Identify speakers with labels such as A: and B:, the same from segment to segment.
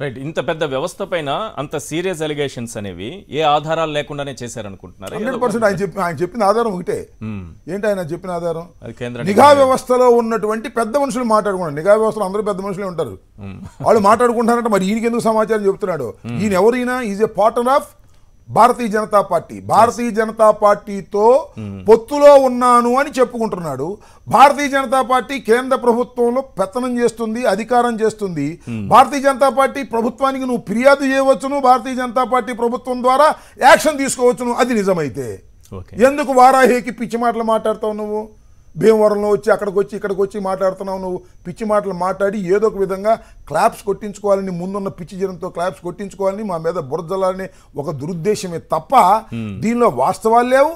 A: Right ఇంత పెద్ద వ్యవస్థ పైన అంత సీరియస్ అలిగేషన్స్ అనేవి ఏ ఆధారాలు లేకుండానే చేశారనుకుంటున్నారా?
B: హండ్రెడ్ పర్సెంట్ ఆయన చెప్పి ఆయన చెప్పిన ఆధారం ఒకటే. ఏంటి ఆయన చెప్పిన ఆధారం?
A: కేంద్ర
B: నిఘా వ్యవస్థలో ఉన్నటువంటి పెద్ద మనుషులు మాట్లాడుకున్నారు నిఘా వ్యవస్థలో అందరూ పెద్ద మనుషులే ఉంటారు. వాళ్ళు మాట్లాడుకుంటారంటే మరి ఈయనకి ఎందుకు సమాచారం చెప్తున్నాడు? ఈయన ఎవరు ఈయన? Is a partner of Bharatiya Janata party Bharatiya Janata పార్టీతో పొత్తులో ఉన్నాను అని చెప్పుకుంటున్నాడు. భారతీయ జనతా పార్టీ కేంద్ర ప్రభుత్వంలో పెత్తనం చేస్తుంది అధికారం చేస్తుంది. భారతీయ జనతా పార్టీ ప్రభుత్వానికి నువ్వు ఫిర్యాదు చేయవచ్చును భారతీయ జనతా పార్టీ ప్రభుత్వం ద్వారా యాక్షన్ తీసుకోవచ్చును. అది నిజమైతే. ఎందుకు వారాహికి పిచ్చి మాటలు మాట్లాడతావు నువ్వు? భీమవరంలో వచ్చి అక్కడికి వచ్చి ఇక్కడికి వచ్చి మాట్లాడుతున్నావు నువ్వు. పిచ్చి మాటలు మాట్లాడి ఏదో ఒక విధంగా క్లాప్స్ కొట్టించుకోవాలని ముందున్న పిచ్చి జనంతో క్లాప్స్ కొట్టించుకోవాలని మా మీద బురదలాలని ఒక దురుద్దేశమే తప్ప దీనిలో వాస్తవాలు లేవు.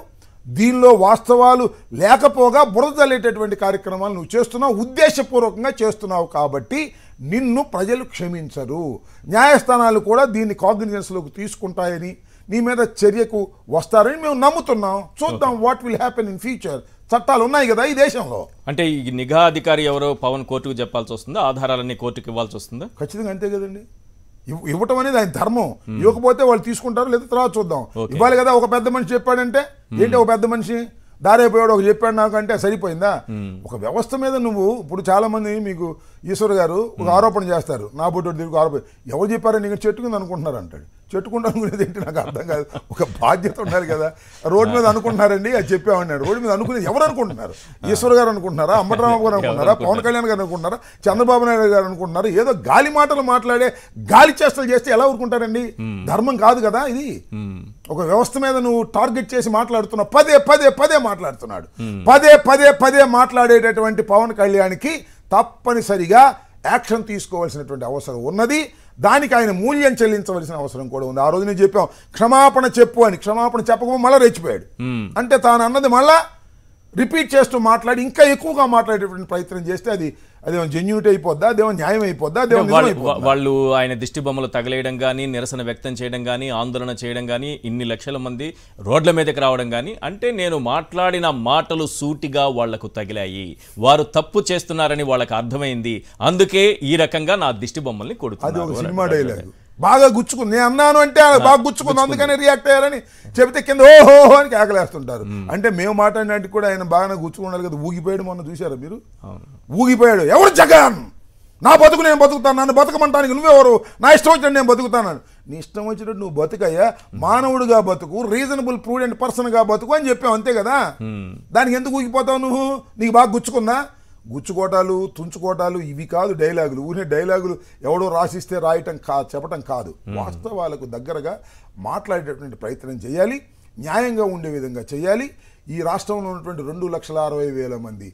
B: దీనిలో వాస్తవాలు లేకపోగా బురద జల్లేటటువంటి కార్యక్రమాలు నువ్వు చేస్తున్నావు ఉద్దేశపూర్వకంగా చేస్తున్నావు కాబట్టి నిన్ను ప్రజలు క్షమించరు. న్యాయస్థానాలు కూడా దీన్ని కాగ్నిజెన్స్లోకి తీసుకుంటాయని నీ మీద చర్యకు వస్తారని మేము నమ్ముతున్నాం. చూద్దాం what will happen in future చట్టాలు ఉన్నాయి కదా ఈ దేశంలో.
A: అంటే ఈ నిఘా అధికారి ఎవరో పవన్ కోర్టుకు చెప్పాల్సి వస్తుందా? ఆధారాలన్నీ కోర్టుకు ఇవ్వాల్సి వస్తుందా?
B: ఖచ్చితంగా అంతే కదండి. ఇవ్- ఇవ్వటం అనేది ఆయన ధర్మం. ఇవ్వకపోతే వాళ్ళు తీసుకుంటారు లేదా తర్వాత చూద్దాం. ఇవ్వాలి కదా ఒక పెద్ద మనిషి చెప్పాడంటే ఏంటి ఒక పెద్ద మనిషి? దారైపోయాడు ఒక చెప్పాడు నాకు అంటే సరిపోయిందా? ఒక వ్యవస్థ మీద నువ్వు ఇప్పుడు చాలా మంది మీకు ఈశ్వర్ గారు ఒక ఆరోపణ చేస్తారు. నా బుడ్డు తిరిగి ఆరోపణ ఎవరు చెప్పారని నీకు చెట్టుకుంది అనుకుంటున్నారు అంటాడు చెట్టుకుంటా అనుకునేది ఏంటి నాకు అర్థం కాదు. ఒక బాధ్యత ఉండాలి కదా. రోడ్డు మీద అనుకుంటున్నారండి అది చెప్పామన్నాడు రోడ్డు మీద అనుకునేది ఎవరు అనుకుంటున్నారు? ఈశ్వర్ గారు అనుకుంటున్నారా? అంబటరామ గారు అనుకుంటున్నారా? పవన్ కళ్యాణ్ గారు అనుకుంటున్నారా? చంద్రబాబు నాయుడు గారు అనుకుంటున్నారు? ఏదో గాలి మాటలు మాట్లాడే గాలి చేష్టలు చేస్తే ఎలా ఊరుకుంటారండి? ధర్మం కాదు కదా ఇది. ఒక వ్యవస్థ మీద నువ్వు టార్గెట్ చేసి మాట్లాడుతున్నావు. పదే పదే పదే మాట్లాడుతున్నాడు. పదే పదే పదే మాట్లాడేటటువంటి పవన్ కళ్యాణ్కి తప్పనిసరిగా యాక్షన్ తీసుకోవాల్సినటువంటి అవసరం ఉన్నది. దానికి ఆయన మూల్యం చెల్లించవలసిన అవసరం కూడా ఉంది. ఆ రోజు నేను చెప్పాం క్షమాపణ చెప్పు అని. క్షమాపణ చెప్పకపోతే మళ్ళీ రెచ్చిపోయాడు. అంటే తాను అన్నది మళ్ళా రిపీట్ చేస్తూ మాట్లాడి ఇంకా ఎక్కువగా మాట్లాడేటువంటి ప్రయత్నం చేస్తే అది అదేమో జెన్యూట్ అయిపోద్దా అదేమో న్యాయం అయిపోద్దా అదేమో
A: వాళ్ళు ఆయన దిష్టి బొమ్మలు తగలేయడం కానీ నిరసన వ్యక్తం చేయడం కానీ ఆందోళన చేయడం కానీ ఇన్ని లక్షల మంది రోడ్ల మీదకి రావడం కానీ అంటే నేను మాట్లాడిన మాటలు సూటిగా వాళ్ళకు తగిలాయి. వారు తప్పు చేస్తున్నారని వాళ్ళకి అర్థమైంది. అందుకే ఈ రకంగా నా దిష్టి బొమ్మల్ని
B: సినిమా. డైలాగ్. బాగా గుచ్చుకుంది. నేను అన్నాను అంటే బాగా గుచ్చుకుంది అందుకనే రియాక్ట్ అయ్యారని చెబితే కింద ఓహో అని కేకలేస్తుంటారు. అంటే మేము మాట్లాడినట్టు కూడా ఆయన బాగానే గుచ్చుకున్నాడు కదా. ఊగిపోయాడు మొన్న చూసారా మీరు. ఊగిపోయాడు. ఎవరు జగన్? నా బతుకు నేను బతుకుతాను. నన్ను బతకమంటానికి నువ్వెవరు? నా ఇష్టం వచ్చినట్టు నేను బతుకుతాను నీ ఇష్టం వచ్చినట్టు నువ్వు బతుకయ్యా. మానవుడిగా బతుకు రీజనబుల్ ప్రూడెంట్ పర్సన్గా బతుకు అని చెప్పావు. అంతే కదా? దానికి ఎందుకు ఊగిపోతావు నువ్వు? నీకు బాగా గుచ్చుకుందా? గుచ్చుకోటాలు తుంచుకోటాలు ఇవి కాదు డైలాగులు. ఊరినే డైలాగులు ఎవడో రాసిస్తే రాయటం కా చెప్పటం కాదు. వాస్తవాలకు దగ్గరగా మాట్లాడేటటువంటి ప్రయత్నం చేయాలి న్యాయంగా ఉండే విధంగా చేయాలి. ఈ రాష్ట్రంలో ఉన్నటువంటి రెండు లక్షల అరవై వేల మంది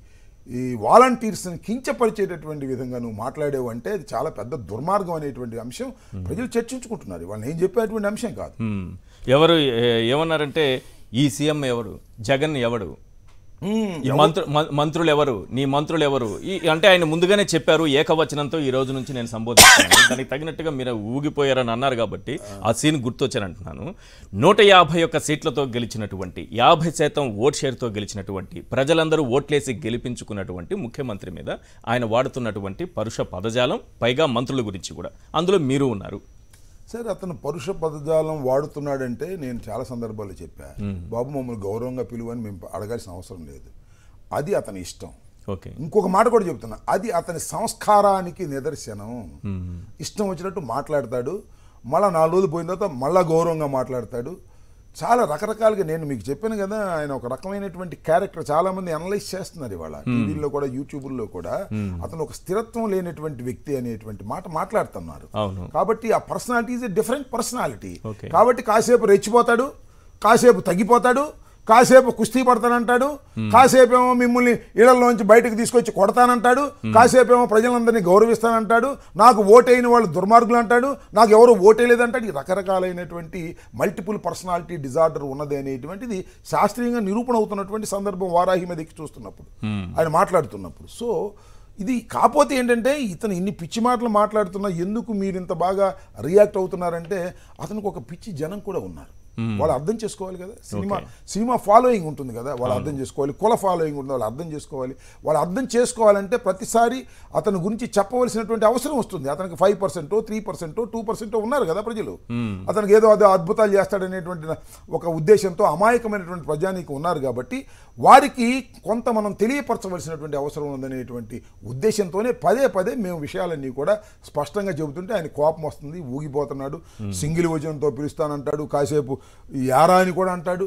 B: ఈ వాలంటీర్స్ని కించపరిచేటటువంటి విధంగా నువ్వు మాట్లాడేవు అంటే అది చాలా పెద్ద దుర్మార్గం అనేటువంటి అంశం ప్రజలు చర్చించుకుంటున్నారు. వాళ్ళు నేను చెప్పేటువంటి అంశం కాదు.
A: ఎవరు ఏ- ఏమన్నారంటే ఈ సీఎం ఎవరు? జగన్ ఎవడు? ఈ మంత్రు మంత్రులు ఎవరు నీ మంత్రులు ఎవరు ఈ అంటే ఆయన ముందుగానే చెప్పారు ఏకవచనంతో ఈ రోజు నుంచి నేను సంబోధిస్తున్నాను. దానికి తగినట్టుగా మీరు ఊగిపోయారని అన్నారు కాబట్టి ఆ సీన్ గుర్తొచ్చానంటున్నాను. నూట యాభై ఒక్క సీట్లతో గెలిచినటువంటి యాభై శాతం ఓట్ షేర్తో గెలిచినటువంటి ప్రజలందరూ ఓట్లేసి గెలిపించుకున్నటువంటి ముఖ్యమంత్రి మీద ఆయన వాడుతున్నటువంటి పరుష పదజాలం పైగా మంత్రుల గురించి కూడా. అందులో మీరు ఉన్నారు.
B: సరే అతను పరుష పదజాలం వాడుతున్నాడంటే నేను చాలా సందర్భాల్లో చెప్పా. బాబు మమ్మల్ని గౌరవంగా పిలువని మేము అడగాల్సిన అవసరం లేదు. అది అతని ఇష్టం.
A: ఓకే.
B: ఇంకొక మాట కూడా చెప్తున్నా. అది అతని సంస్కారానికి నిదర్శనం. ఇష్టం వచ్చినట్టు మాట్లాడతాడు. మళ్ళా నాలుగు రోజులు పోయిన తర్వాత మళ్ళా గౌరవంగా మాట్లాడతాడు. చాలా రకరకాలుగా నేను మీకు చెప్పాను కదా ఆయన ఒక రకమైనటువంటి క్యారెక్టర్ చాలా మంది అనలైజ్ చేస్తున్నారు ఇవాళ. టీవీల్లో కూడా యూట్యూబ్లో కూడా. అతను ఒక స్థిరత్వం లేనటువంటి వ్యక్తి అనేటువంటి మాట మాట్లాడుతున్నారు. కాబట్టి ఆ personality is a different personality. కాబట్టి కాసేపు రెచ్చిపోతాడు కాసేపు తగ్గిపోతాడు కాసేపు కుస్తీ పడతానంటాడు కాసేపేమో మిమ్మల్ని ఇళ్ళలోంచి బయటకు తీసుకొచ్చి కొడతానంటాడు కాసేపేమో ప్రజలందరినీ గౌరవిస్తానంటాడు నాకు ఓటైన వాళ్ళు దుర్మార్గులు అంటాడు నాకు ఎవరు ఓటేయలేదంటాడు ఈ రకరకాలైనటువంటి మల్టిపుల్ పర్సనాలిటీ డిజార్డర్ ఉన్నది అనేటువంటిది శాస్త్రీయంగా నిరూపణ అవుతున్నటువంటి సందర్భం వారాహి మీదకి చూస్తున్నప్పుడు ఆయన మాట్లాడుతున్నప్పుడు. సో ఇది కాకపోతే ఏంటంటే ఇతను ఇన్ని పిచ్చి మాటలు మాట్లాడుతున్నా ఎందుకు మీరు ఇంత బాగా రియాక్ట్ అవుతున్నారంటే అతనికి ఒక పిచ్చి జనం కూడా ఉన్నారు. వాళ్ళు అర్థం చేసుకోవాలి కదా. సినిమా సినిమా ఫాలోయింగ్ ఉంటుంది కదా. వాళ్ళు అర్థం చేసుకోవాలి. కుల ఫాలోయింగ్ ఉంటుంది. వాళ్ళు అర్థం చేసుకోవాలి. వాళ్ళు అర్థం చేసుకోవాలంటే ప్రతిసారి అతని గురించి చెప్పవలసినటువంటి అవసరం వస్తుంది. అతనికి five percent three percent two percent ఉన్నారు కదా ప్రజలు. అతనికి ఏదో అదో అద్భుతాలు చేస్తాడనేటువంటి ఒక ఉద్దేశంతో అమాయకమైనటువంటి ప్రజానీకం ఉన్నారు కాబట్టి వారికి కొంత మనం తెలియపరచవలసినటువంటి అవసరం ఉందనేటువంటి ఉద్దేశంతోనే పదే పదే మేము విషయాలన్నీ కూడా స్పష్టంగా చెబుతుంటే ఆయన కోపం వస్తుంది ఊగిపోతున్నాడు. సింగిల్ వచనంతో పిలుస్తానంటాడు. కాసేపు యారా అని కూడా అంటాడు.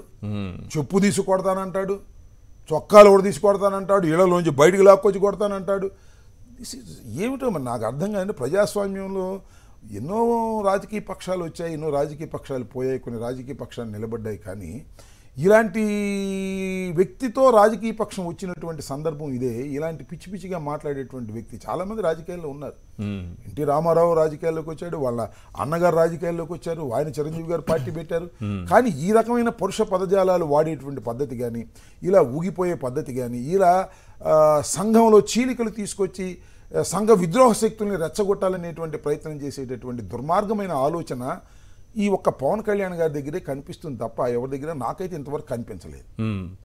B: చెప్పు తీసి కొడతానంటాడు చొక్కాలు కూడా తీసి కొడతానంటాడు ఇళ్ళలోంచి బయటికి లాక్కొచ్చి కొడతానంటాడు. ఏమిటో మరి నాకు అర్థం కాదండి. ప్రజాస్వామ్యంలో ఎన్నో రాజకీయ పక్షాలు వచ్చాయి ఎన్నో రాజకీయ పక్షాలు పోయాయి కొన్ని రాజకీయ పక్షాలు నిలబడ్డాయి. కానీ ఇలాంటి వ్యక్తితో రాజకీయ పక్షం వచ్చినటువంటి సందర్భం ఇదే. ఇలాంటి పిచ్చి పిచ్చిగా మాట్లాడేటువంటి వ్యక్తి చాలామంది రాజకీయాల్లో ఉన్నారు. ఎన్టీ రామారావు రాజకీయాల్లోకి వచ్చాడు వాళ్ళ అన్నగారు రాజకీయాల్లోకి వచ్చారు ఆయన చిరంజీవి గారు పార్టీ పెట్టారు. కానీ ఈ రకమైన పరుష పదజాలాలు వాడేటువంటి పద్ధతి కానీ ఇలా ఊగిపోయే పద్ధతి కానీ ఇలా సంఘంలో చీలికలు తీసుకొచ్చి సంఘ విద్రోహ శక్తుల్ని రెచ్చగొట్టాలనేటువంటి ప్రయత్నం చేసేటటువంటి దుర్మార్గమైన ఆలోచన ఈ ఒక్క పవన్ కళ్యాణ్ గారి దగ్గరే కనిపిస్తుంది తప్ప ఎవరి దగ్గర నాకైతే ఇంతవరకు కనిపించలేదు.